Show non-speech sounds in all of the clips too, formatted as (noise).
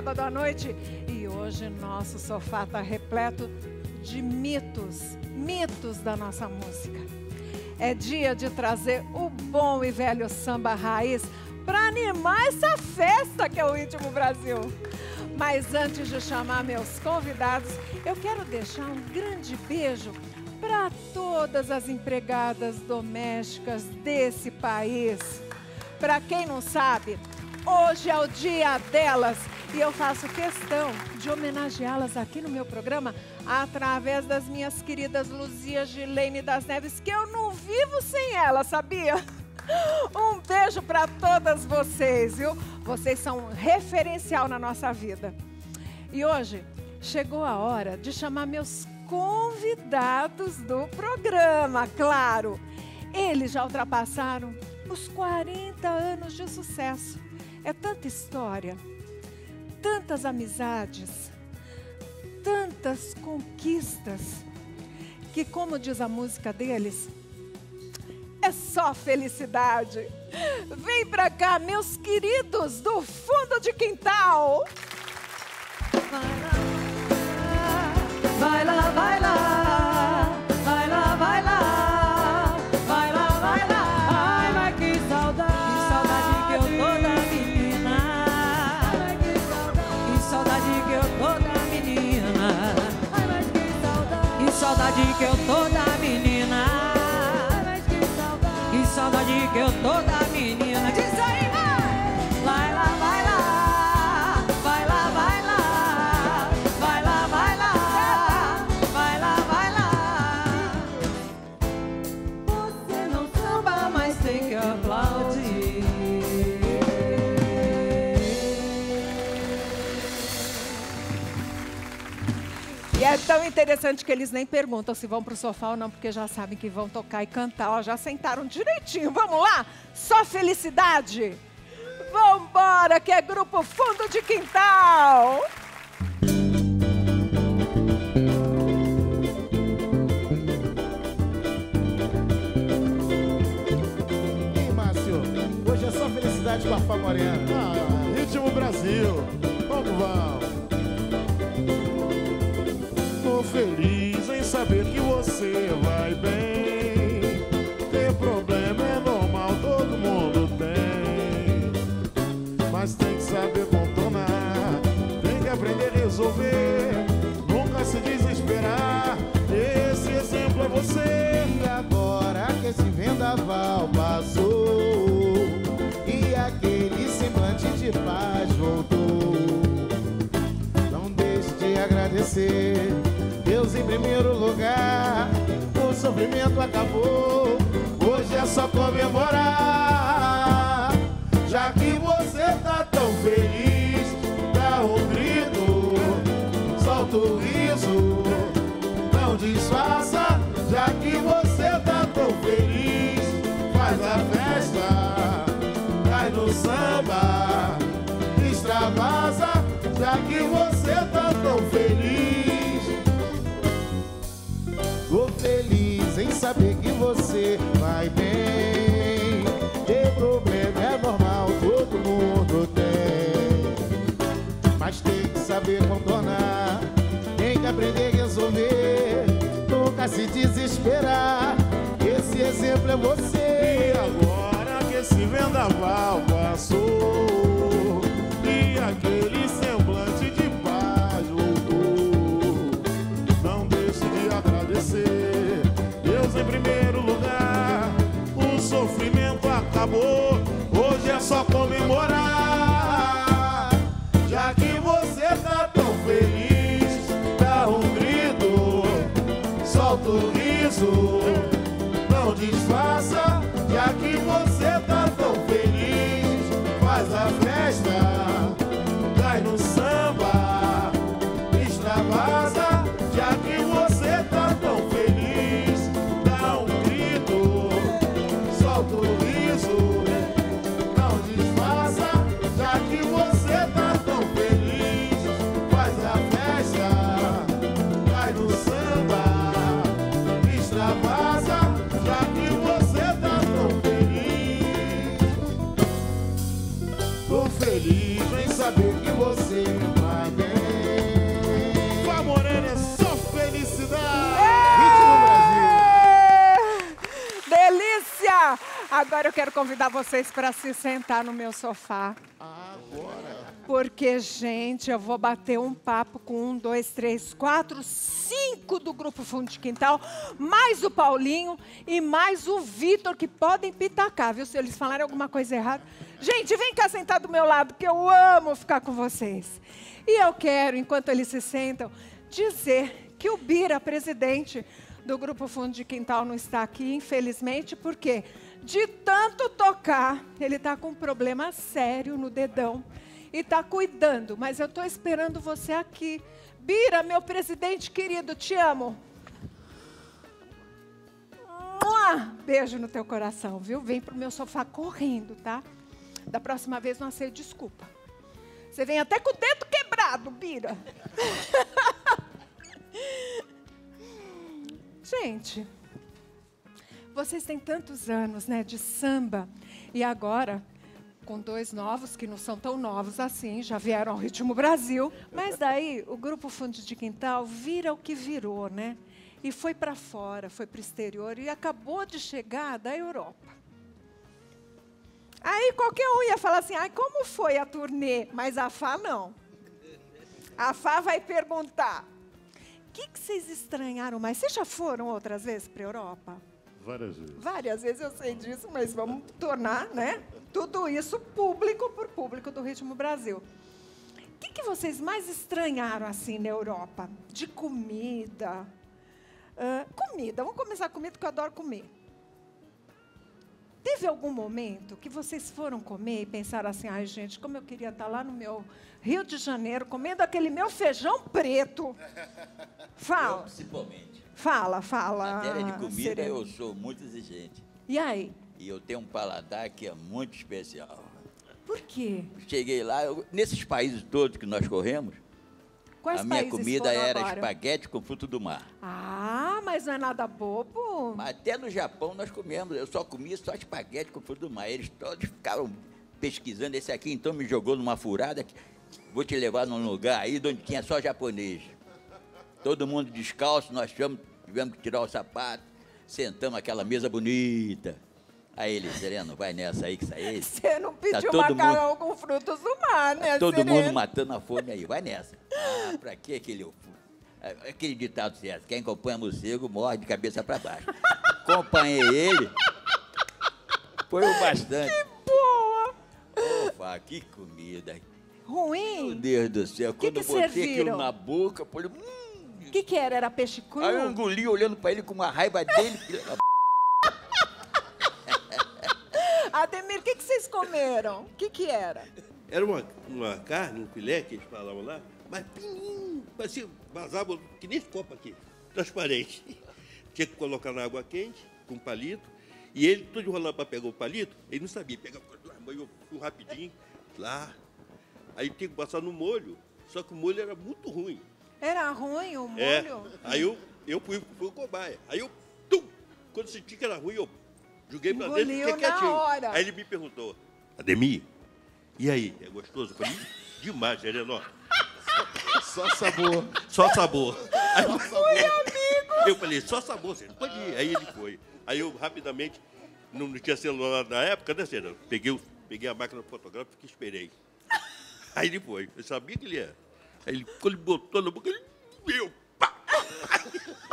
sábado à noite. E hoje nosso sofá está repleto de mitos, mitos da nossa música. É dia de trazer o bom e velho samba raiz para animar essa festa que é o Ritmo Brasil. Mas antes de chamar meus convidados, eu quero deixar um grande beijo para todas as empregadas domésticas desse país. Para quem não sabe, hoje é o dia delas e eu faço questão de homenageá-las aqui no meu programa através das minhas queridas Luzia Gilene das Neves, que eu não vivo sem elas, sabia? (laughs) Um beijo para todas vocês, viu? Vocês são um referencial na nossa vida. E hoje chegou a hora de chamar meus convidados do programa, claro. Eles já ultrapassaram os 40 anos de sucesso. É tanta história, tantas amizades, tantas conquistas, que, como diz a música deles, é só felicidade. Vem pra cá, meus queridos do fundo de quintal. Vai lá, vai lá, saudade que eu tô da menina. Tão interessante que eles nem perguntam se vão pro sofá ou não, porque já sabem que vão tocar e cantar. Ó, já sentaram direitinho. Vamos lá? Só felicidade. Vambora, que é Grupo Fundo de Quintal. Ei, Márcio, hoje é só felicidade com a Morena. Ah, ritmo Brasil. Feliz em saber que você vai bem. Ter problema é normal, todo mundo tem. Mas tem que saber contornar, tem que aprender a resolver. Nunca se desesperar. Esse exemplo é você. E agora que esse vendaval passou E aquele semblante de paz voltou Não deixe de agradecer primeiro lugar O sofrimento acabou Hoje é só comemorar Já que você tá tão feliz Dá um grito Solta o riso não disfarça, já que você tá tão feliz. Faz a festa, cai no samba, extravasa, já que você tá tão feliz. Saber que você vai bem. Ter problema é normal, todo mundo tem. Mas tem que saber contornar, tem que aprender a resolver, nunca se desesperar. Esse exemplo é você. Você vai bem. Vá Morena, é só felicidade. Brasil. Delícia! Agora eu quero convidar vocês para se sentar no meu sofá. Porque, gente, eu vou bater um papo com um, dois, três, quatro, cinco do Grupo Fundo de Quintal, mais o Paulinho e mais o Vitor, que podem pitacar, viu? Se eles falarem alguma coisa errada. Gente, vem cá sentar do meu lado, que eu amo ficar com vocês. E eu quero, enquanto eles se sentam, dizer que o Bira, presidente do Grupo Fundo de Quintal, não está aqui, infelizmente, porque de tanto tocar, ele está com um problema sério no dedão e está cuidando, mas eu estou esperando você aqui. Bira, meu presidente querido, te amo. Mua! Beijo no teu coração, viu? Vem pro meu sofá correndo, tá? Da próxima vez não aceito desculpa. Você vem até com o dedo quebrado, Bira. (laughs) Gente, vocês têm tantos anos, né, de samba e agora com dois novos que não são tão novos assim, já vieram ao Ritmo Brasil, mas daí o grupo Fundo de Quintal vira o que virou, né? E foi para fora, foi para o exterior e acabou de chegar da Europa. Aí qualquer um ia falar assim: "Ai, como foi a turnê?" Mas a Fá não. A Fá vai perguntar: "O que, que vocês estranharam mais? Vocês já foram outras vezes para a Europa?" Várias vezes. Várias vezes eu sei disso, mas vamos tornar, né? Tudo isso público por público do Ritmo Brasil. O que, que vocês mais estranharam assim na Europa? De comida? Ah, comida, vamos começar com comida, porque eu adoro comer. Teve algum momento que vocês foram comer e pensaram assim, ai gente, como eu queria estar lá no meu Rio de Janeiro comendo aquele meu feijão preto. (laughs) Fala, Principalmente. Fala, fala. Matéria de comida, eu sou muito exigente. E aí? E eu tenho um paladar que é muito especial. Por quê? Cheguei lá, eu- nesses países todos que nós corremos, Quais a minha comida era agora? espaguete com fruto do mar. Ah, mas não é nada bobo. Mas até no Japão nós comemos, eu só comia só espaguete com fruto do mar. Eles todos ficaram pesquisando. Esse aqui então me jogou numa furada. que Vou te levar num lugar aí onde tinha só japonês. Todo mundo descalço, nós tivemos, tivemos que tirar o sapato, sentamos aquela mesa bonita. Aí ele, Sereno, vai nessa aí que isso (laughs) aí. Você não pediu Tá macarrão com frutos do mar, né, Todo Sereno? mundo matando a fome aí, vai nessa. Ah, pra que aquele. Aquele ditado certo, quem acompanha morcego morre de cabeça pra baixo. Acompanhei ele, foi o bastante. Boa. Opa, que comida. Meu Ruim? Deus do céu, Que quando que botei serviram? aquilo na boca, falei, hum. O que, que era? Era peixe cru? Aí eu engoli olhando pra ele com uma raiva dele. (laughs) Ademir, o que, que vocês comeram? O que, que era? Era uma, uma carne, um filé que eles falavam lá, mas fininho, parecia, vazava que nem esse copo aqui, transparente. (laughs) Tinha que colocar na água quente, com um palito, e ele, todo enrolando para pegar o palito, ele não sabia, pegava, banhou rapidinho, lá. Aí tinha que passar no molho, só que o molho era muito ruim. Era ruim o molho? É, aí eu, eu fui, fui o cobaia. Aí eu, tum, quando senti que era ruim, eu joguei pra dentro e fiquei na quietinho. hora. Aí ele me perguntou, Ademir, e aí, é gostoso? Eu falei, demais, Sereno. Só sabor. Só sabor. Aí eu, eu falei, só sabor, Sereno, pode ir. Aí ele foi. Aí eu rapidamente, não, não tinha celular na época, né, Sereno? Peguei, o- peguei a máquina fotográfica e esperei. Aí ele foi. Eu sabia que ele ia. Aí ele, quando ele botou na boca, ele meu, pá! (laughs)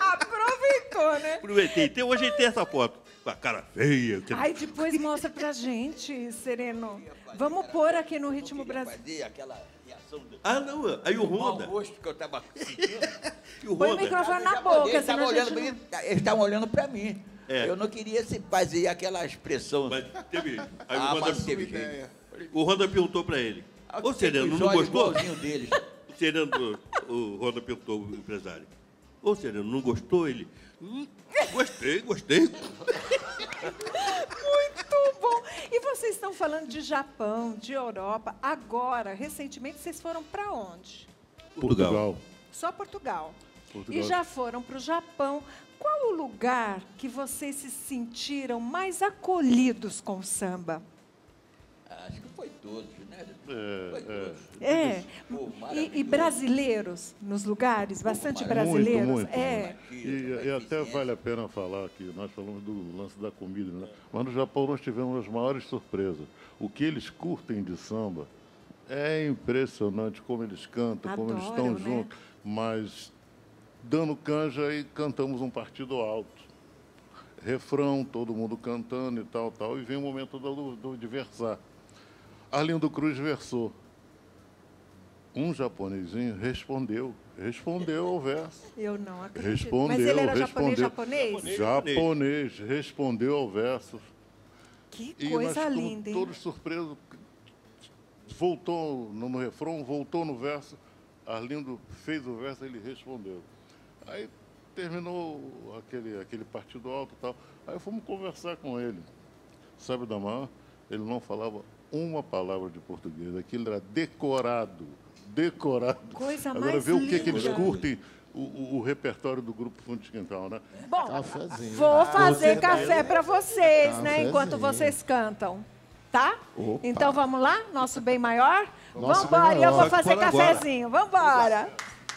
Aproveitou, né? Aproveitei. Até hoje tem essa foto. Com a cara feia. que- Ai, depois mostra pra gente, Sereno. Vamos pôr aqui no Ritmo Queria Brasil. fazer aquela reação do, Ah, não. Aí o mau Honda. gosto que eu. (laughs) E o Põe o microfone na boca, japoneses senão gente olhando não... pra mim, Eles estavam olhando para mim. É. Eu não queria se fazer aquela expressão. Mas teve. Aí ah, o teve o Honda perguntou para ele. Ô, Sereno, não gostou? deles. (laughs) O Sereno, o Honda perguntou ao empresário. Ô, Sereno, não gostou? Ele. "Hum, gostei, gostei. Muito bom. E vocês estão falando de Japão, de Europa. Agora, recentemente, vocês foram para onde? Portugal. Só Portugal. Portugal. E já foram para o Japão. Qual o lugar que vocês se sentiram mais acolhidos com o samba? Acho que foi todos, né? É, foi é. todos. É. Pô, E, e brasileiros nos lugares? Bastante brasileiros? Muito, muito, é. E, e até vale a pena falar que nós falamos do lance da comida, né? mas no Japão nós tivemos as maiores surpresas. O que eles curtem de samba é impressionante como eles cantam, como eles estão né? juntos. Mas dando canja e cantamos um partido alto. Refrão, todo mundo cantando e tal, tal. E vem o momento do, do, de versar. Arlindo Cruz versou. Um japonesinho respondeu, respondeu ao verso. Eu não acredito. Respondeu, Mas ele era respondeu. japonês, japonês? Japonês, respondeu ao verso. Que E coisa linda, hein? todos surpresos. Voltou no, no refrão, voltou no verso. Arlindo fez o verso, ele respondeu. Aí terminou aquele, aquele partido alto e tal. Aí fomos conversar com ele. Sabe da maior? Ele não falava uma palavra de português. Aquilo era decorado. Decorado. Coisa Agora mais vê o que, que eles curtem, o, o- o repertório do grupo Fundo de Quintal, né? Bom, Cafezinho. vou fazer café para vocês, né? Cafezinho. Enquanto vocês cantam. Tá? Opa. Então vamos lá? Nosso bem maior? Nosso Vambora, bem e eu vou fazer agora. cafezinho. Vambora.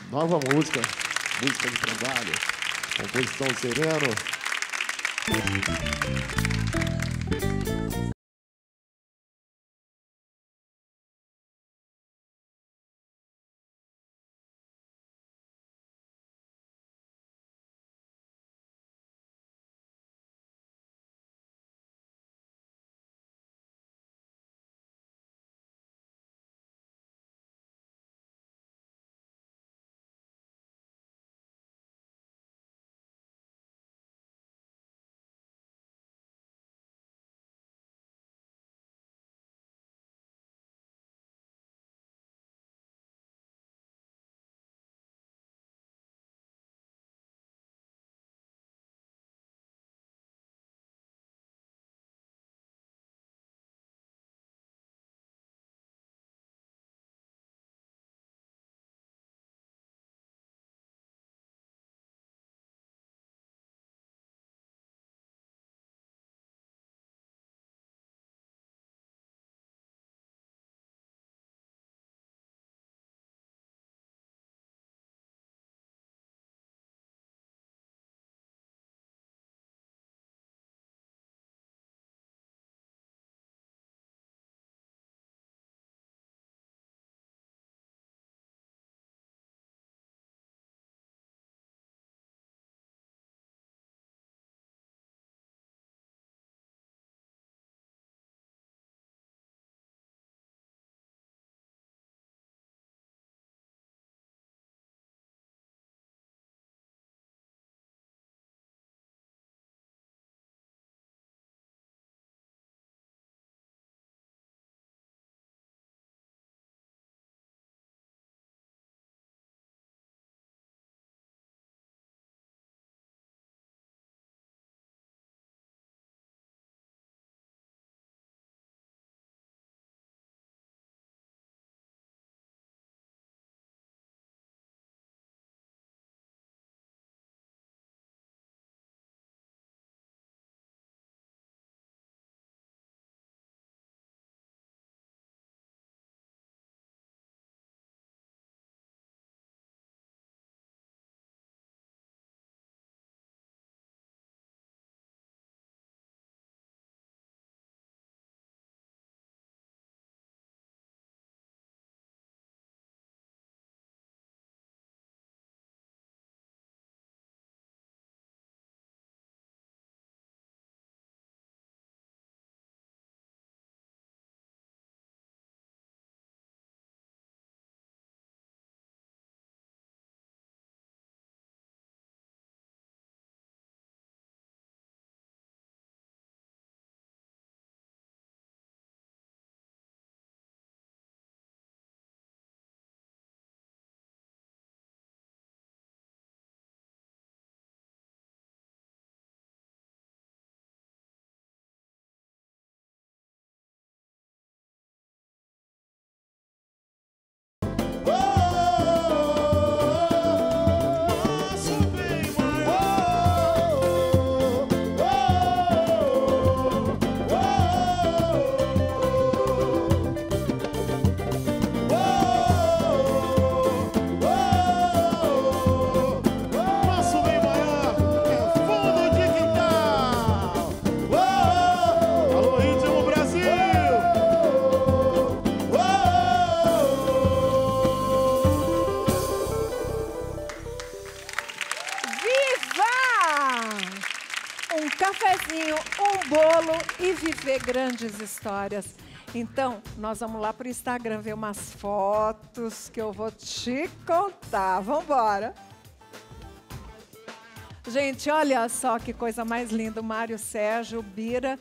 Nova música, música de trabalho, composição sereno. Grandes histórias. Então, nós vamos lá para o Instagram ver umas fotos que eu vou te contar. Vamos embora. Gente, olha só que coisa mais linda. O Mário Sérgio, o Bira.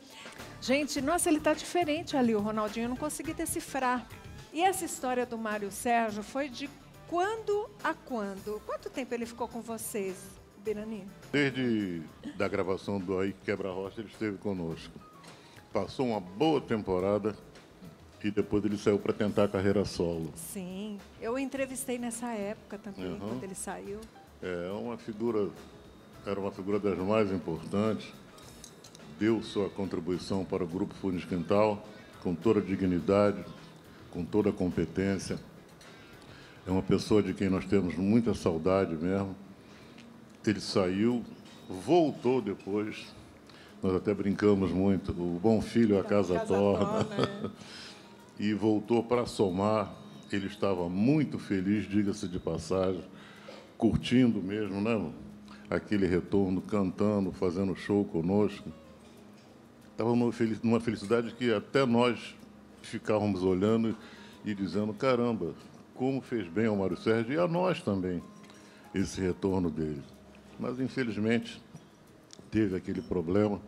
Gente, nossa, ele está diferente ali, o Ronaldinho. Eu não consegui decifrar. E essa história do Mário Sérgio foi de quando a quando? Quanto tempo ele ficou com vocês, Birani? Desde da gravação do Aí Quebra-Rocha, ele esteve conosco. Passou uma boa temporada e depois ele saiu para tentar a carreira solo. Sim, eu entrevistei nessa época também, Uhum. quando ele saiu. É uma figura, era uma figura das mais importantes. Deu sua contribuição para o Grupo Fundo Quintal com toda a dignidade, com toda a competência. É uma pessoa de quem nós temos muita saudade mesmo. Ele saiu, voltou depois. Nós até brincamos muito. O bom filho a casa, casa torna. torna, é. (laughs) e voltou para somar. Ele estava muito feliz, diga-se de passagem, curtindo mesmo, né? Aquele retorno, cantando, fazendo show conosco. Estava numa felicidade que até nós ficávamos olhando e dizendo: caramba, como fez bem ao Mário Sérgio e a nós também esse retorno dele. Mas, infelizmente, teve aquele problema.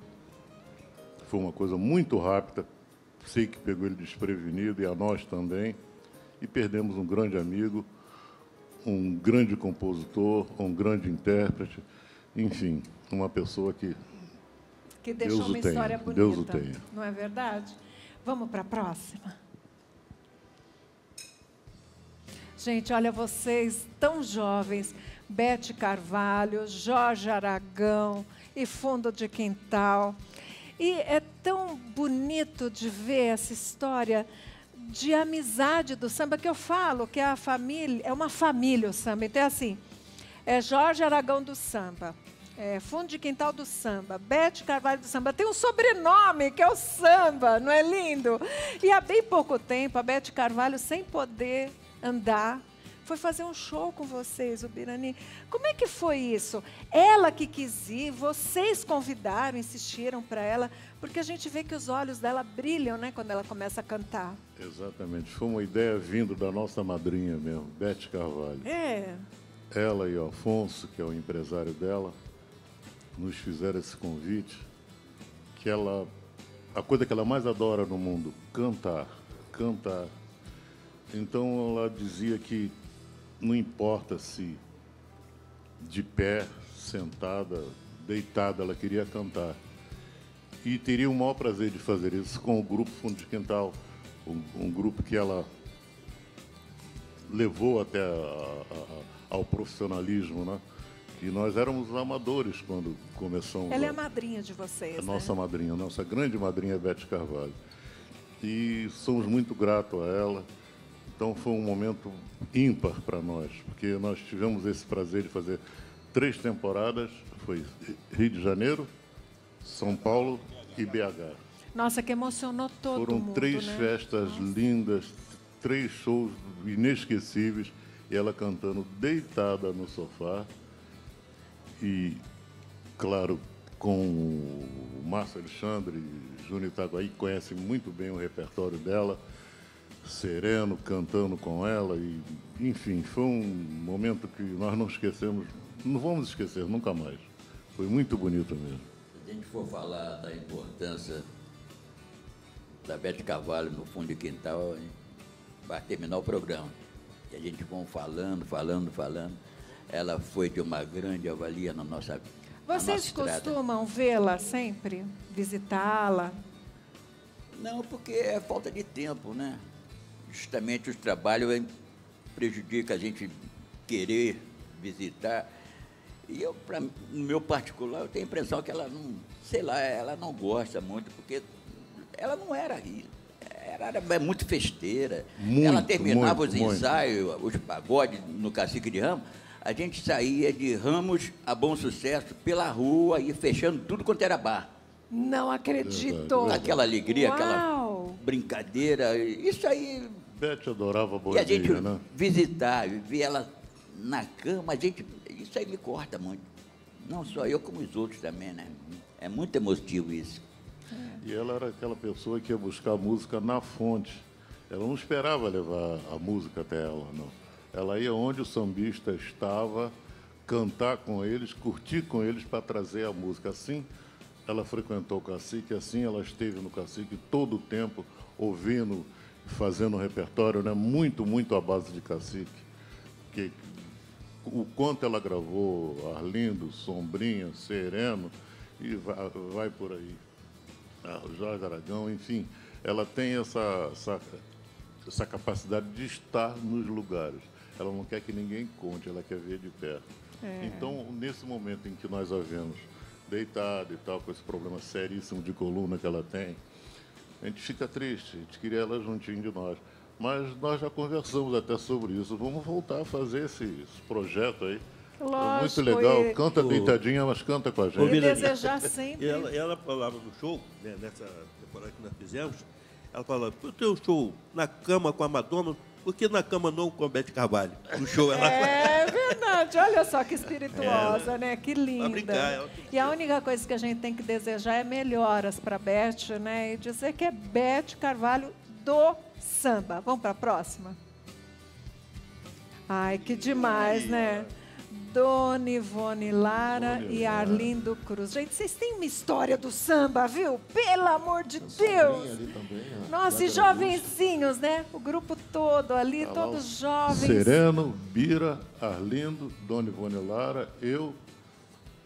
Foi uma coisa muito rápida. Sei que pegou ele desprevenido e a nós também. E perdemos um grande amigo, um grande compositor, um grande intérprete, enfim, uma pessoa que Que deixou Deus uma tenha, história bonita. Deus o tenha. Não é verdade? Vamos para a próxima. Gente, olha vocês tão jovens, Bete Carvalho, Jorge Aragão e Fundo de Quintal. E é tão bonito de ver essa história de amizade do samba que eu falo que é a família, é uma família o samba. Então é assim, é Jorge Aragão do samba, é Fundo de Quintal do samba, Bete Carvalho do samba. Tem um sobrenome que é o samba, não é lindo? E há bem pouco tempo, a Bete Carvalho, sem poder andar, foi fazer um show com vocês, o Birani. Como é que foi isso? Ela que quis ir, vocês convidaram, insistiram para ela, porque a gente vê que os olhos dela brilham, né, quando ela começa a cantar. Exatamente. Foi uma ideia vindo da nossa madrinha mesmo, Bete Carvalho. É. Ela e o Afonso, que é o empresário dela, nos fizeram esse convite, que ela, a coisa que ela mais adora no mundo, cantar, cantar. Então ela dizia que não importa se de pé, sentada, deitada, ela queria cantar. E teria o maior prazer de fazer isso com o grupo Fundo de Quintal, um, um grupo que ela levou até a- a- ao profissionalismo, né? Que nós éramos amadores quando começamos. Ela é a- a madrinha de vocês, a né? nossa madrinha, a nossa grande madrinha Bete Carvalho. E somos muito gratos a ela. Então foi um momento ímpar para nós, porque nós tivemos esse prazer de fazer três temporadas, foi Rio de Janeiro, São Paulo e BH. Nossa, que emocionou todo Foram mundo, três né? festas lindas, três shows inesquecíveis, e ela cantando deitada no sofá. E, claro, com o Márcio Alexandre e Júnior Itaguaí, que conhecem muito bem o repertório dela, sereno, cantando com ela. E, enfim, foi um momento que nós não esquecemos, não vamos esquecer nunca mais. Foi muito bonito mesmo. Se a gente for falar da importância da Bete Carvalho no fundo de quintal, vai terminar o programa. E a gente vai falando, falando, falando. Ela foi de uma grande avalia na nossa na Vocês nossa costumam vê-la sempre? Visitá-la? Não, porque é falta de tempo, né? Justamente os trabalhos eh, prejudica a gente querer visitar. E eu, pra, no meu particular, eu tenho a impressão que ela não, sei lá, ela não gosta muito, porque ela não era ri- era, era muito festeira. Muito, ela terminava muito, os muito. ensaios, os pagodes no Cacique de Ramos, a gente saía de Ramos a Bom Sucesso pela rua e fechando tudo quanto era bar. Não acredito. Aquela alegria, aquela Uau! brincadeira, isso aí. Bete adorava E a gente boemia, né? visitar, ver ela na cama, a gente. Isso aí me corta muito. Não só eu, como os outros também, né? É muito emotivo isso. E ela era aquela pessoa que ia buscar música na fonte. Ela não esperava levar a música até ela, não. Ela ia onde o sambista estava, cantar com eles, curtir com eles para trazer a música. Assim, ela frequentou o cacique, assim ela esteve no cacique todo o tempo, ouvindo, fazendo um repertório, né? muito, muito à base de cacique. Que, o quanto ela gravou, Arlindo, Sombrinha, Sereno, e vai, vai por aí. Ah, Jorge Aragão, enfim, ela tem essa, essa, essa capacidade de estar nos lugares. Ela não quer que ninguém conte, ela quer ver de perto. É. Então, nesse momento em que nós a vemos deitada e tal, com esse problema seríssimo de coluna que ela tem, a gente fica triste, a gente queria ela juntinho de nós. Mas nós já conversamos até sobre isso. Vamos voltar a fazer esse, esse projeto aí. é Lógico, muito legal. e- Canta deitadinha, mas canta com a gente. E desejar sempre. E ela, ela falava no show, né, nessa temporada que nós fizemos, ela falava, o teu show na cama com a Madonna, por que na cama não com a Bete Carvalho? No show ela É verdade, olha só que espirituosa, né? Que linda. brincar, que E a única coisa que a gente tem que desejar é melhoras para Beth, né? E dizer que é Beth Carvalho do samba. Vamos para a próxima? Ai, que demais, né? Dona Ivone Lara Dona e. Arlindo Cruz. Gente, vocês têm uma história do samba, viu? Pelo amor de Deus! também. Nossa, e jovencinhos, né? O grupo todo ali, Tá todos jovens. Sereno, Bira, Arlindo, Dona Ivone Lara, eu,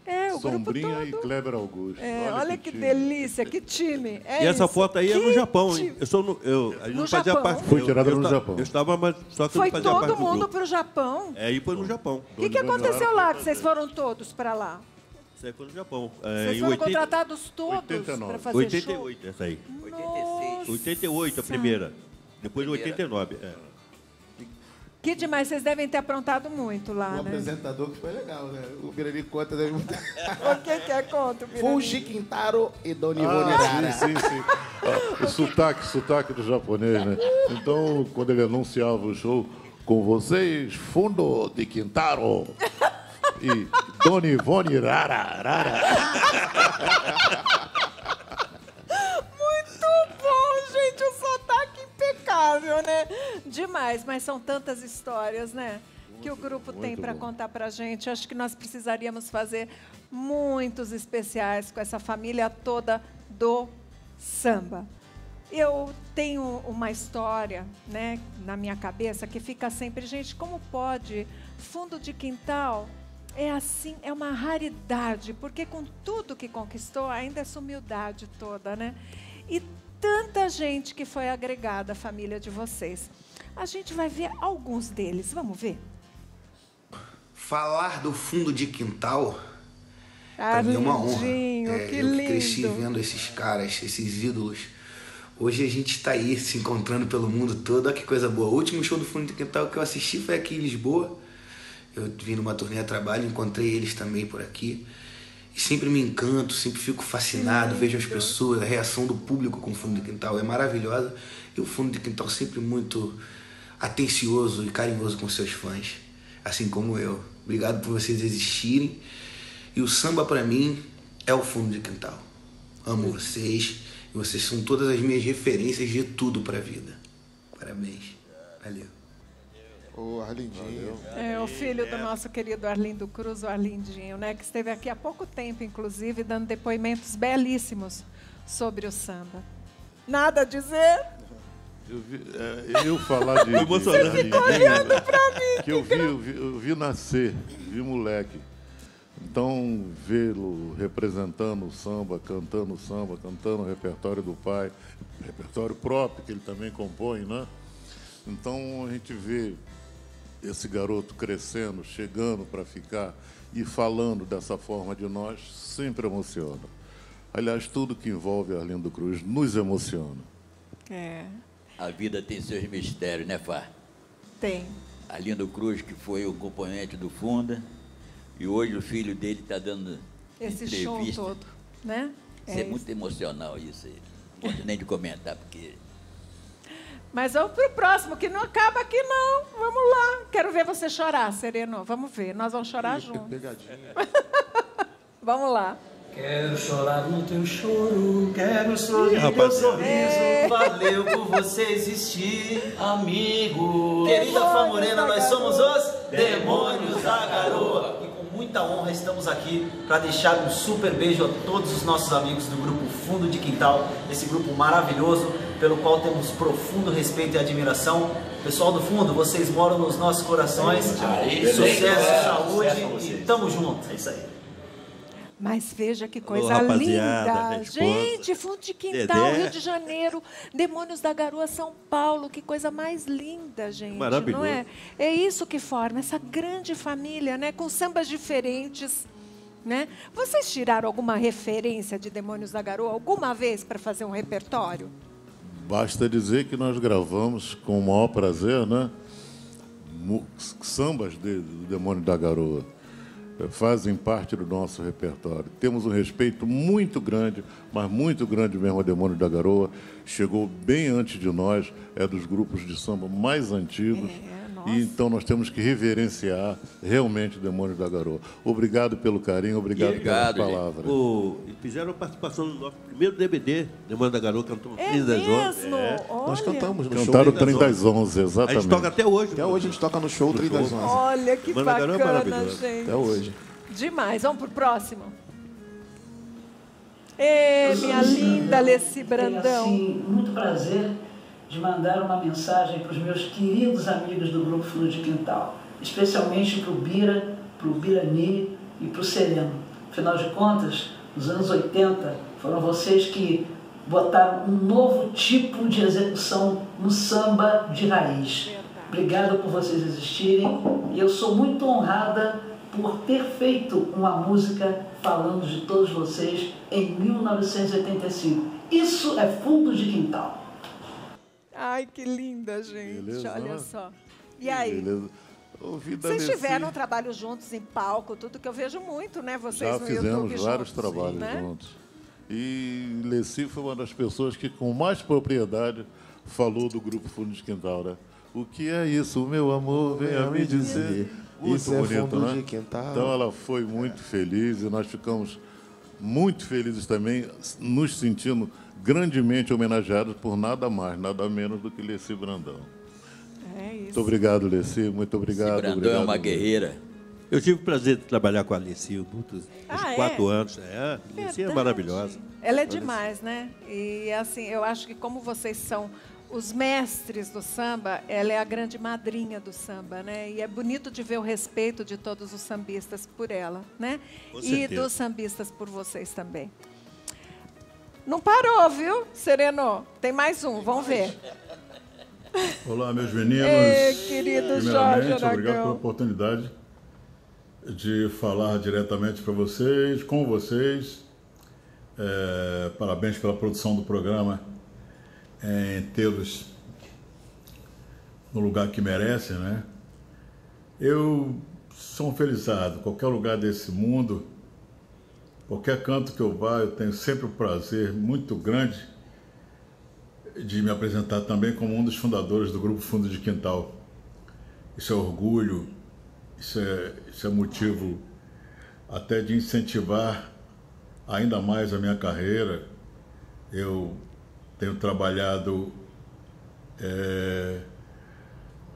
É, o Sombrinha grupo e todo. Kleber Augusto. É, olha, que, time. delícia, que time. É (laughs) E essa isso. foto aí é no Que Japão, hein? Eu, sou no, eu, a gente No não fazia Japão? parte. Foi tirada no Japão. Eu estava, mas só que Foi fazia todo parte do mundo para o Japão. É, aí foi no Japão. O que, que aconteceu lá que vocês foram todos para lá? Isso aí foi no Japão. É, Vocês em foram 80 contratados todos 89. para fazer 88, essa aí. 86. 88 a primeira. Depois de Primeira. 89. É. Que demais, vocês devem ter aprontado muito lá, O né? apresentador que foi legal, né? O Birani conta deve O que, que é conto, Fuji Quintaro e Ivone Ah, sim, sim, sim. Ah, o sotaque, sotaque do japonês, né? Então, quando ele anunciava o show, com vocês, Fundo de Quintaro e Dona Ivone Rara, Rara. Impecável, né? Demais, mas são tantas histórias, né? que o grupo tem para contar para a gente. Acho que nós precisaríamos fazer muitos especiais com essa família toda do samba. Eu tenho uma história, né, na minha cabeça que fica sempre, gente, como pode? Fundo de quintal é assim, é uma raridade, porque com tudo que conquistou, ainda essa humildade toda, né? E tanta gente que foi agregada à família de vocês. A gente vai ver alguns deles, vamos ver? Falar do fundo de quintal pra mim é uma honra. É, que eu cresci lindo. vendo esses caras, esses ídolos. Hoje a gente está aí se encontrando pelo mundo todo. Olha que coisa boa. O último show do fundo de quintal que eu assisti foi aqui em Lisboa. Eu vim numa turnê a trabalho, encontrei eles também por aqui. E sempre me encanto, sempre fico fascinado, vejo as pessoas, a reação do público com o fundo de quintal é maravilhosa. E o fundo de quintal sempre muito atencioso e carinhoso com seus fãs, assim como eu. Obrigado por vocês existirem. E o samba para mim é o fundo de quintal. Amo vocês e vocês são todas as minhas referências de tudo para a vida. Parabéns. Valeu. Ô, Arlindinho. É, o filho do nosso querido Arlindo Cruz, o Arlindinho, né, que esteve aqui há pouco tempo, inclusive, dando depoimentos belíssimos sobre o samba. Nada a dizer? Eu, vi, é, eu falar de. Tô emocionado. de Arlindinho, Que eu vi, eu vi, eu vi nascer, vi moleque. Então, vê-lo representando o samba, cantando o samba, cantando o repertório do pai, repertório próprio que ele também compõe, né? Então, a gente vê esse garoto crescendo, chegando para ficar e falando dessa forma de nós, sempre emociona. Aliás, tudo que envolve Arlindo Cruz nos emociona. É, A vida tem seus mistérios, né, Fá? tem. Arlindo Cruz, que foi o componente do Funda, e hoje o filho dele está dando Esse show entrevista. todo, né? Isso é, isso. muito emocional isso aí. Não gosto nem de comentar, porque Mas vamos pro próximo, que não acaba aqui não. Vamos lá. Quero ver você chorar, Sereno. Vamos ver. Nós vamos chorar juntos. Pegadinha. (laughs) Vamos lá. Quero chorar no teu choro, quero sorrir no teu sorriso. É. Valeu por você existir, amigo. Querida Fã Morena, nós somos os Demônios da Garoa. E com muita honra estamos aqui para deixar um super beijo a todos os nossos amigos do grupo Fundo de Quintal, esse grupo maravilhoso pelo qual temos profundo respeito e admiração. Pessoal do fundo, vocês moram nos nossos corações. Sucesso, saúde e tamo junto. É isso aí. Mas veja que coisa Alô, linda. Gente, fundo de quintal, Dedé. Rio de Janeiro, Demônios da Garoa, São Paulo. Que coisa mais linda, gente. Maravilhoso. Não é? É isso que forma essa grande família, né? Com sambas diferentes. Né? Vocês tiraram alguma referência de Demônios da Garoa alguma vez para fazer um repertório? Basta dizer que nós gravamos com o maior prazer, né? Sambas de, do Demônio da Garoa fazem parte do nosso repertório. Temos um respeito muito grande, mas muito grande mesmo ao Demônio da Garoa. Chegou bem antes de nós, é dos grupos de samba mais antigos. É. E então nós temos que reverenciar realmente o Demônio da Garoa. Obrigado pelo carinho, obrigado, obrigado pelas palavras. O, fizeram participação no nosso primeiro DVD, Demônio da Garoa, cantou é 30 das 11. É. Nós cantamos no Cantaram show. Cantaram 30 das 11, exatamente. A gente toca até hoje. Até hoje a gente toca no show 30 das 11. Olha que Demônio bacana, é gente. Até hoje. Demais. Vamos pro próximo. Ê, minha linda Leci Brandão. Assim, muito prazer de mandar uma mensagem para os meus queridos amigos do Grupo Fundo de Quintal, especialmente para o Bira, para o Birani e para o Sereno. Afinal de contas, nos anos 80, foram vocês que botaram um novo tipo de execução no samba de raiz. Obrigado por vocês existirem e eu sou muito honrada por ter feito uma música falando de todos vocês em 1985. Isso é fundo de quintal. Ai, que linda, gente. Beleza, Olha né? só. E aí? Beleza. Vocês tiveram trabalho juntos em palco, tudo que eu vejo muito, né? Vocês Já no fizemos YouTube vários juntos, trabalhos né? juntos. E Leci foi uma das pessoas que, com mais propriedade, falou do Grupo Fundo de Quintal, né? O que é isso, meu amor? Venha me dizer. Muito isso é bonito, é fundo né? de quintal. Então ela foi muito feliz e nós ficamos muito felizes também, nos sentindo grandemente homenageados por nada mais, nada menos do que Leci Brandão. É isso. Muito obrigado, Leci. Muito obrigado. Leci Brandão obrigado, é uma guerreira. Eu tive o prazer de trabalhar com a Leci muitos, ah, quatro é? anos. É, a Leci é maravilhosa. Ela é demais, né? E assim, eu acho que como vocês são os mestres do samba, ela é a grande madrinha do samba, né? E é bonito de ver o respeito de todos os sambistas por ela, né? e dos sambistas por vocês também. Não parou, viu, Sereno? Tem mais um, vamos ver. Olá, meus meninos. Ei, querido Jorge Aragão. Obrigado pela oportunidade de falar diretamente para vocês, com vocês. É, parabéns pela produção do programa em tê-los no lugar que merecem, né? Eu sou um felizado. Qualquer lugar desse mundo, qualquer canto que eu vá, eu tenho sempre o prazer muito grande de me apresentar também como um dos fundadores do Grupo Fundo de Quintal. Isso é orgulho, isso é, isso é motivo até de incentivar ainda mais a minha carreira. Eu tenho trabalhado é,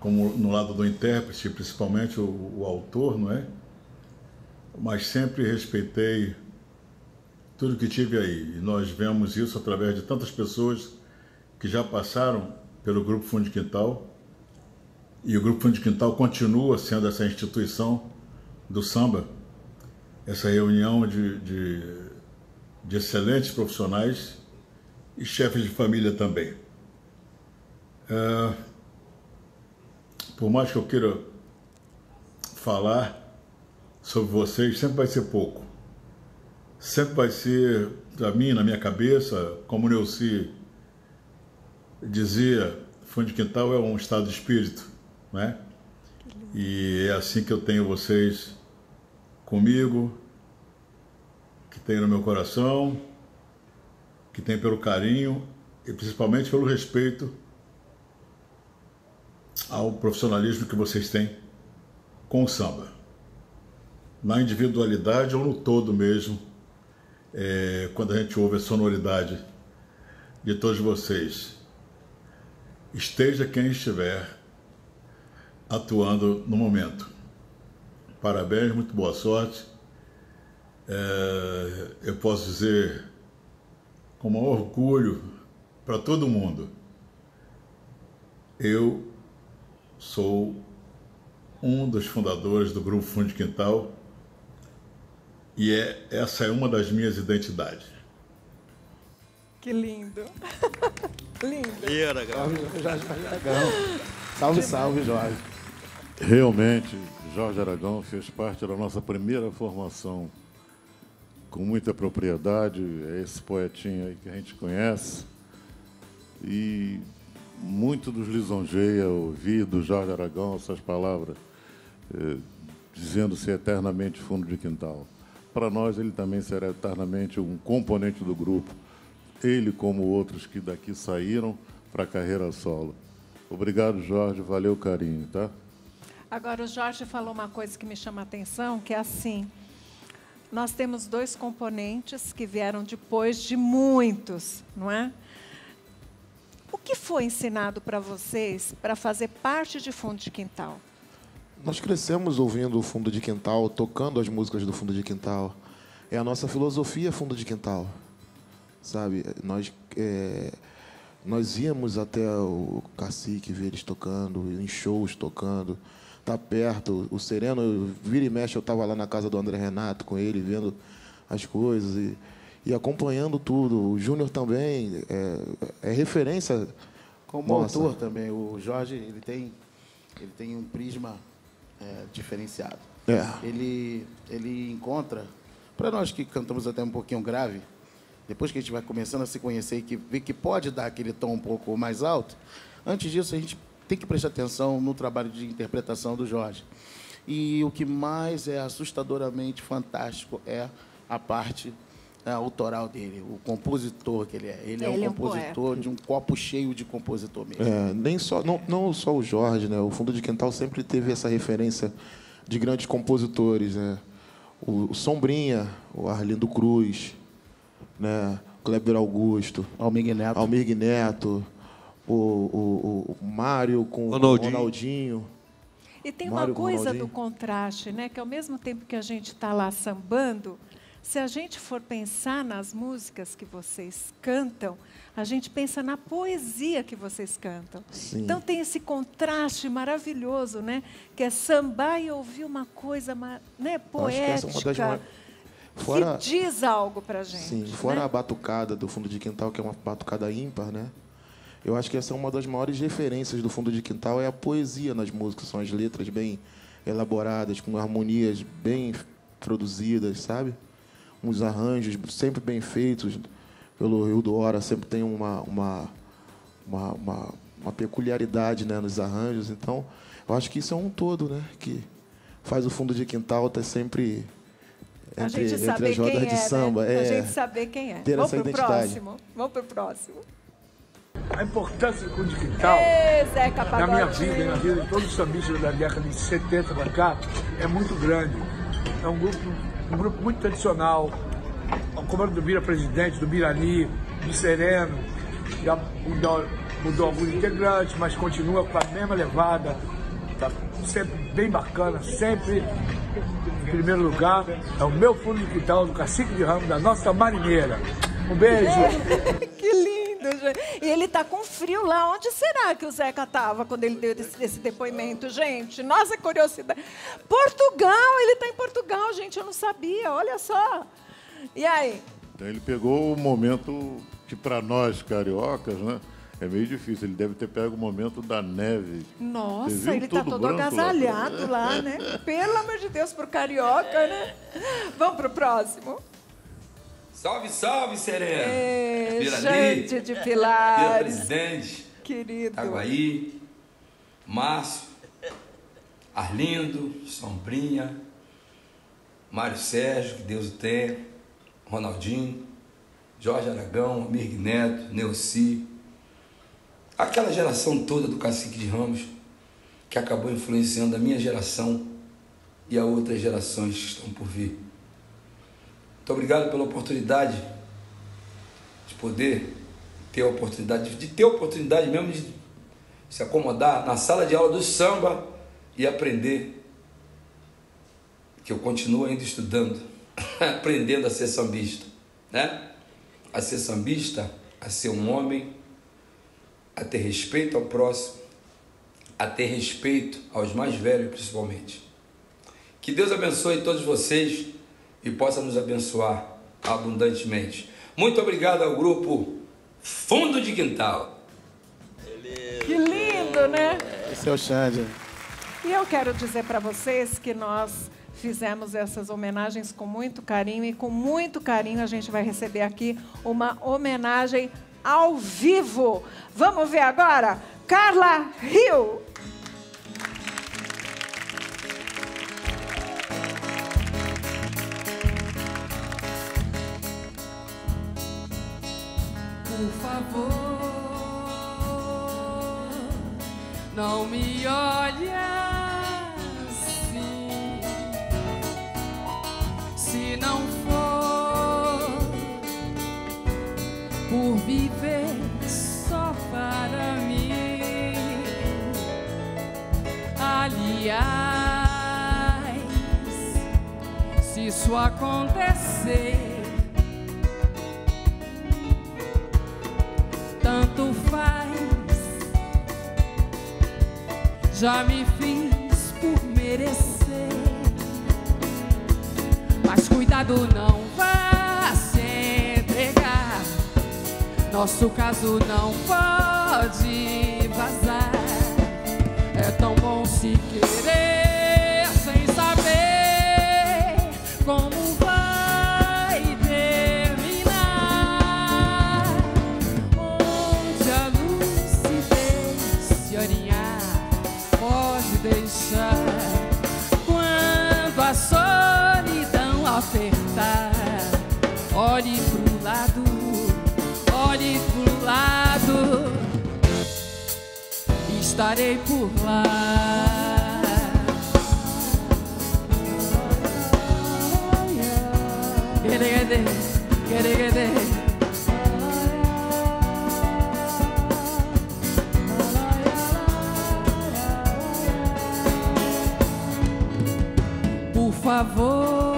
como no lado do intérprete, principalmente o, o, autor, não é? Mas sempre respeitei tudo que tive aí. E nós vemos isso através de tantas pessoas que já passaram pelo Grupo Fundo de Quintal. E o Grupo Fundo de Quintal continua sendo essa instituição do samba, essa reunião de, de, de excelentes profissionais e chefes de família também. É, por mais que eu queira falar sobre vocês, sempre vai ser pouco. Sempre vai ser, para mim, na minha cabeça, como Neuci dizia, fundo de quintal é um estado de espírito, né? E é assim que eu tenho vocês comigo, que tenho no meu coração, que tem pelo carinho e principalmente pelo respeito ao profissionalismo que vocês têm com o samba. na individualidade ou no todo mesmo, é, quando a gente ouve a sonoridade de todos vocês. Esteja quem estiver atuando no momento. Parabéns, muito boa sorte. É, eu posso dizer com maior orgulho para todo mundo, eu sou um dos fundadores do Grupo Fundo de Quintal e é, essa é uma das minhas identidades. Que lindo. (laughs) lindo. E Aragão. Salve, salve, Jorge. Realmente, Jorge Aragão fez parte da nossa primeira formação com muita propriedade. É esse poetinho aí que a gente conhece. E muito nos lisonjeia ouvir do Jorge Aragão essas palavras, eh, dizendo-se eternamente fundo de quintal. Para nós, ele também será eternamente um componente do grupo, ele como outros que daqui saíram para a carreira solo. Obrigado, Jorge, valeu o carinho, tá? Agora, o Jorge falou uma coisa que me chama a atenção, que é assim, nós temos dois componentes que vieram depois de muitos, não é? O que foi ensinado para vocês para fazer parte de Fundo de Quintal? Nós crescemos ouvindo o Fundo de Quintal, tocando as músicas do Fundo de Quintal. É a nossa filosofia Fundo de Quintal, sabe? Nós é, nós íamos até o Cacique ver eles tocando, em shows tocando, tá perto. O Sereno, vira e mexe, eu estava lá na casa do André Renato com ele, vendo as coisas e, e acompanhando tudo. O Júnior também é, é referência. Como nossa. autor também, o Jorge ele tem, ele tem um prisma é, diferenciado. É. Ele, ele encontra, para nós que cantamos até um pouquinho grave, depois que a gente vai começando a se conhecer e que vê que pode dar aquele tom um pouco mais alto, antes disso a gente tem que prestar atenção no trabalho de interpretação do Jorge. E o que mais é assustadoramente fantástico é a parte é, autoral dele, o compositor que ele é. Ele, é Ele é um um compositor de um copo cheio de compositor mesmo. É, nem só, não, não só o Jorge, né? O Fundo de Quintal sempre teve essa referência de grandes compositores, né? O, o Sombrinha, o Arlindo Cruz, né? Kleber Augusto, Almir Neto, Almir Neto o, o, o Mário com Ronaldinho. o Ronaldinho. E tem Mário uma coisa do contraste, né? Que ao mesmo tempo que a gente está lá sambando, se a gente for pensar nas músicas que vocês cantam, a gente pensa na poesia que vocês cantam. Sim. Então tem esse contraste maravilhoso, né? Que é sambar e ouvir uma coisa né? Eu acho que essa é uma das poética. Fora, que diz algo pra gente. sim, fora né? a batucada do Fundo de Quintal, que é uma batucada ímpar, né? Eu acho que essa é uma das maiores referências do Fundo de Quintal, é a poesia nas músicas, são as letras bem elaboradas, com harmonias bem produzidas, sabe? Uns arranjos sempre bem feitos pelo Rio do Hora, sempre tem uma, uma, uma, uma, uma peculiaridade né, nos arranjos. Então, eu acho que isso é um todo, né? Que faz o Fundo de Quintal estar sempre A entre, gente entre saber as rodas quem de é, samba. né? É, A gente saber quem é. ter Vamos essa pro identidade. próximo. Vamos pro próximo. A importância do fundo de quintal Zeca na minha vida, na vida de todos os sambistas da década de 70 para cá, é muito grande. É um grupo, um grupo muito tradicional. O comando do Bira presidente, do Birani, do Sereno, já mudou, mudou alguns integrantes, mas continua com a mesma levada. Tá sempre bem bacana, sempre em primeiro lugar. É o meu fundo de quintal do Cacique de Ramos, da nossa marinheira. Um beijo. (laughs) Que lindo, gente. E ele tá com frio lá. Onde será que o Zeca tava quando ele deu esse, esse depoimento, gente? Nossa curiosidade. Portugal, ele tá em Portugal, gente. Eu não sabia, olha só. E aí? Então ele pegou o momento que para nós cariocas, né, é meio difícil. Ele deve ter pego o momento da neve. Nossa, ele tá tudo todo branco lá? agasalhado lá, né? (laughs) Pelo amor de Deus, pro carioca, né? Vamos pro próximo. Salve, salve, Serena! Ê, Pirani, gente de Pira Pilares. Presidente, Querido. Itaguaí, Márcio, Arlindo, Sombrinha, Mário Sérgio, que Deus o tenha, Ronaldinho, Jorge Aragão, Amir Neto, Neuci, aquela geração toda do Cacique de Ramos que acabou influenciando a minha geração e a outras gerações que estão por vir. Muito obrigado pela oportunidade de poder ter a oportunidade, de ter a oportunidade mesmo de se acomodar na sala de aula do samba e aprender. Que eu continuo ainda estudando, (laughs) aprendendo a ser sambista, né? A ser sambista, a ser um homem, a ter respeito ao próximo, a ter respeito aos mais velhos principalmente. Que Deus abençoe todos vocês e possa nos abençoar abundantemente. Muito obrigado ao grupo Fundo de Quintal. Que lindo, né? Esse é o Xande. E eu quero dizer para vocês que nós fizemos essas homenagens com muito carinho e com muito carinho a gente vai receber aqui uma homenagem ao vivo. Vamos ver agora? Carla Rio. Favor, não me olhe assim. Se não for por viver só para mim, aliás, se isso acontecer. Faz. Já me fiz por merecer. Mas cuidado, não vá se entregar. Nosso caso não pode vazar. É tão bom se querer olhe pro lado, olhe pro lado. Estarei por lá. Por favor,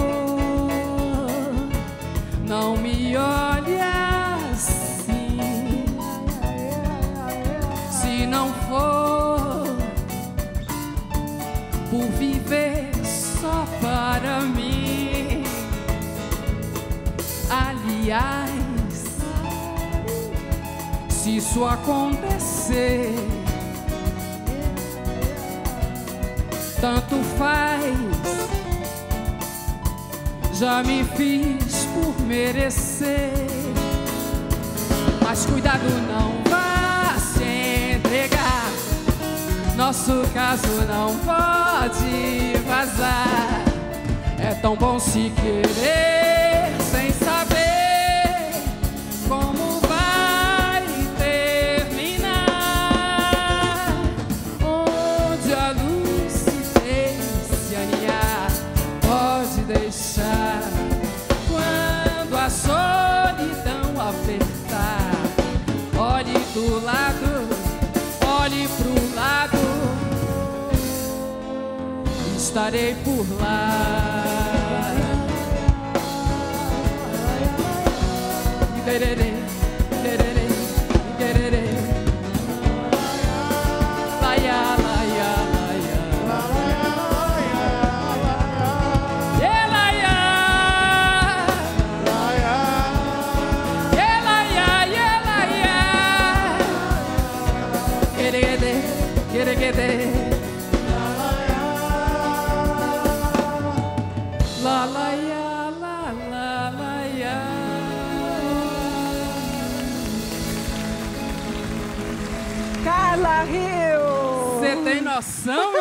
aliás, se isso acontecer, tanto faz já me fiz por merecer. Mas cuidado, não vá se entregar. Nosso caso não pode vazar. É tão bom se querer Estarei por lá.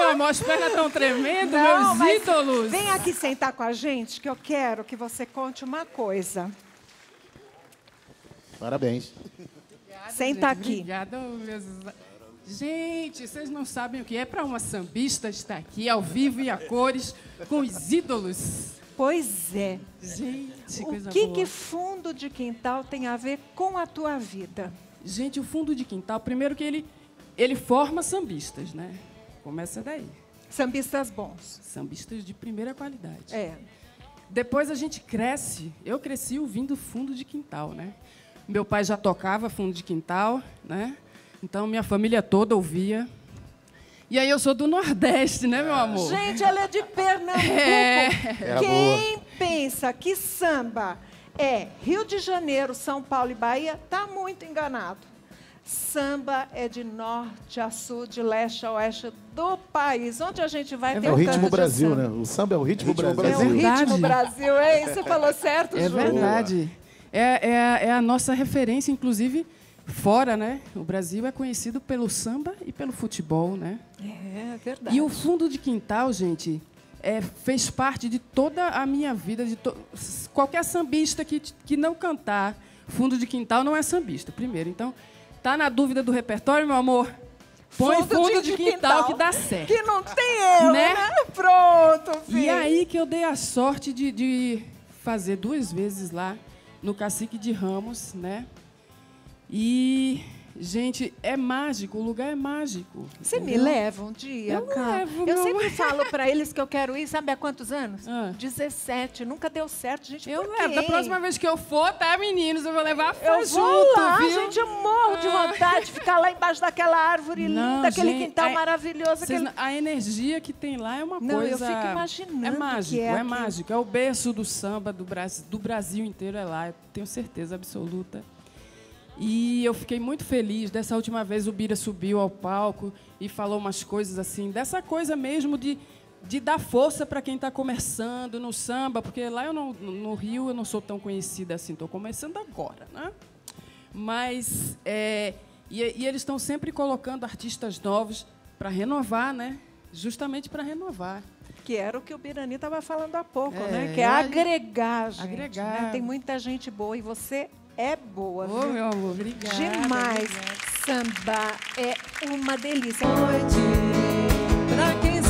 Meu amor? As pernas estão tremendo, Não, meus ídolos. Vem aqui sentar com a gente, que eu quero que você conte uma coisa. Parabéns. Senta gente, aqui. Obrigada, meus... Gente, vocês não sabem o que é para uma sambista estar aqui ao vivo e a cores com os ídolos. Pois é. Gente, O coisa que, boa. que fundo de quintal tem a ver com a tua vida? Gente, o fundo de quintal, primeiro que ele, ele forma sambistas, né? Começa daí. Sambistas bons. Sambistas de primeira qualidade. É. Depois a gente cresce. Eu cresci ouvindo fundo de quintal, né? Meu pai já tocava fundo de quintal, né? Então minha família toda ouvia. E aí eu sou do Nordeste, né, meu amor? Gente, ela é de Pernambuco. (laughs) É. Era Quem pensa que samba é Rio de Janeiro, São Paulo e Bahia, tá muito enganado. Samba é de norte a sul, de leste a oeste do país. Onde a gente vai ter É o um ritmo Brasil, samba. né? O samba é o ritmo, Ritmo Brasil. É o ritmo Brasil, hein? Você falou certo, É Ju? verdade. É, é, é a nossa referência, inclusive, fora, né? O Brasil é conhecido pelo samba e pelo futebol, né? É verdade. E o fundo de quintal, gente, é, fez parte de toda a minha vida. De to... Qualquer sambista que, que não cantar fundo de quintal não é sambista, primeiro. Então, tá na dúvida do repertório, meu amor? Põe fundo, de, quintal, que dá certo. Que não tem erro, né? Né? Pronto, filho. E aí que eu dei a sorte de, de fazer duas vezes lá no Cacique de Ramos, né? E, gente, é mágico, o lugar é mágico. Você me leva um dia, Eu cara? levo, eu sempre falo pra (laughs) eles que eu quero ir, sabe há quantos anos? 17. Nunca deu certo, gente. Eu levo. Da próxima vez que eu for, tá, meninos? Eu vou levar a Eu junto, vou lá, viu? gente, eu morro de Ah. vontade de ficar lá embaixo daquela árvore Não, linda, aquele gente, quintal a- maravilhoso. Vocês Aquele... não- A energia que tem lá é uma Não, eu coisa. fico imaginando É que mágico, é é, mágico. É o berço do samba do Brasil, do Brasil inteiro é lá, eu tenho certeza absoluta. E eu fiquei muito feliz. Dessa última vez o Bira subiu ao palco e falou umas coisas assim, dessa coisa mesmo de, de dar força para quem está começando no samba, porque lá eu não, no Rio eu não sou tão conhecida assim, estou começando agora, né? Mas é, e, e eles estão sempre colocando artistas novos para renovar, né? Justamente para renovar. Que era o que o Birani estava falando há pouco, É, né? Que é agregar, gente. Agregar. né? Tem muita gente boa e você é boa, Ô, meu amor, obrigada. Demais. Samba é uma delícia. Pra quem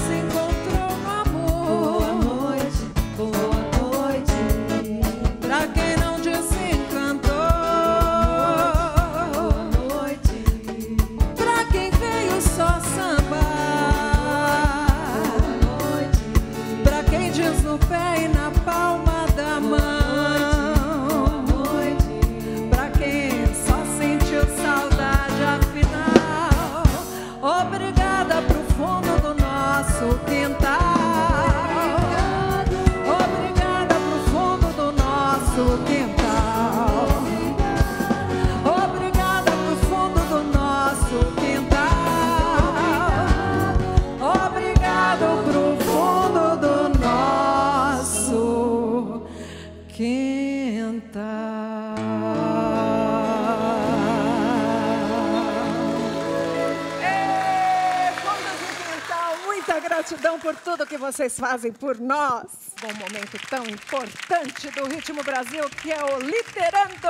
por tudo que vocês fazem por nós. Bom momento tão importante do Ritmo Brasil, que é o Literando.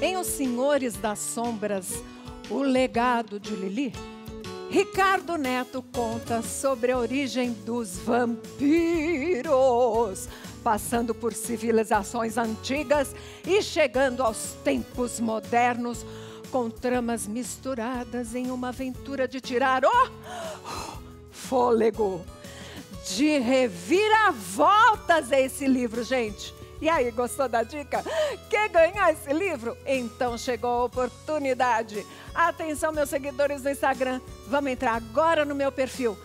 Em Os Senhores das Sombras, o legado de Lili, Ricardo Neto conta sobre a origem dos vampiros, passando por civilizações antigas e chegando aos tempos modernos, com tramas misturadas em uma aventura de tirar o fôlego. De reviravoltas é esse livro, gente. E aí, gostou da dica? Quer ganhar esse livro? Então chegou a oportunidade. Atenção, meus seguidores do Instagram. Vamos entrar agora no meu perfil,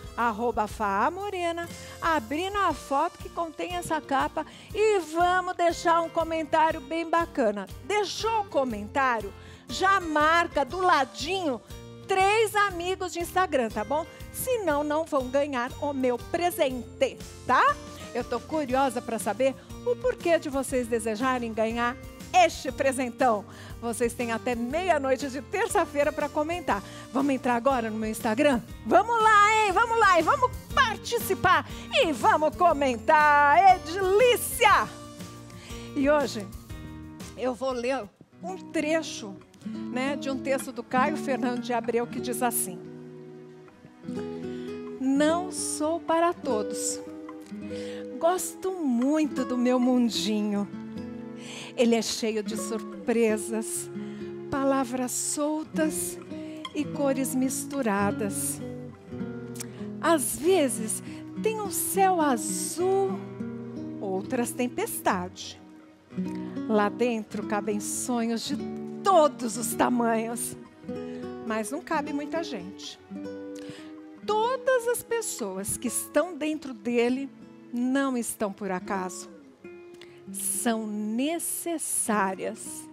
Faamorena, abrindo a foto que contém essa capa e vamos deixar um comentário bem bacana. Deixou o comentário? Já marca do ladinho três amigos de Instagram, tá bom? Senão não vão ganhar o meu presente, tá? Eu tô curiosa para saber o porquê de vocês desejarem ganhar este presentão. Vocês têm até meia-noite de terça-feira para comentar. Vamos entrar agora no meu Instagram? Vamos lá, hein? Vamos lá e vamos participar e vamos comentar. É delícia! E hoje eu vou ler um trecho né, de um texto do Caio Fernando de Abreu que diz assim: Não sou para todos. Gosto muito do meu mundinho. Ele é cheio de surpresas, palavras soltas e cores misturadas. Às vezes tem um céu azul, outras tempestade. Lá dentro cabem sonhos de todos os tamanhos, mas não cabe muita gente. Todas as pessoas que estão dentro dele não estão por acaso, são necessárias.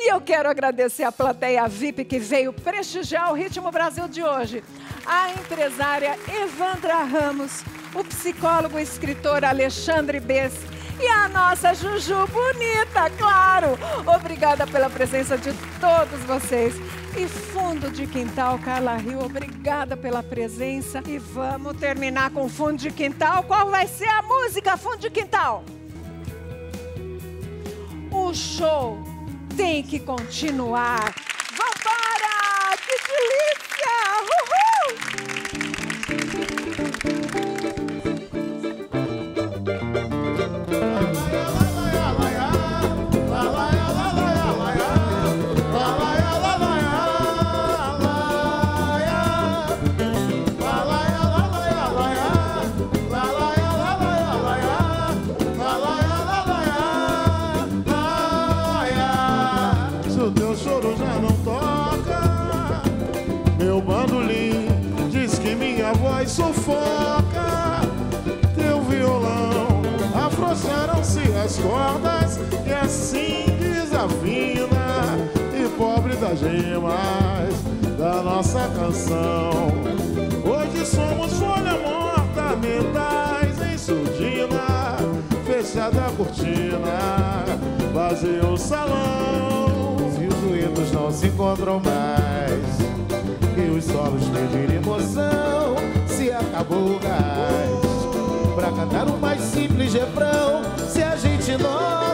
E eu quero agradecer a plateia VIP que veio prestigiar o Ritmo Brasil de hoje. A empresária Evandra Ramos, o psicólogo e escritor Alexandre Bess e a nossa Juju bonita, claro. Obrigada pela presença de todos vocês. E fundo de quintal, Carla Rio, obrigada pela presença. E vamos terminar com fundo de quintal. Qual vai ser a música fundo de quintal? O show tem que continuar. Nossa canção. Hoje somos folha morta, metais em surdina, fechada a cortina, vazio o salão. Se os duetos não se encontram mais E os solos perderam emoção Se acabou o gás Pra cantar um mais simples refrão Se a gente nota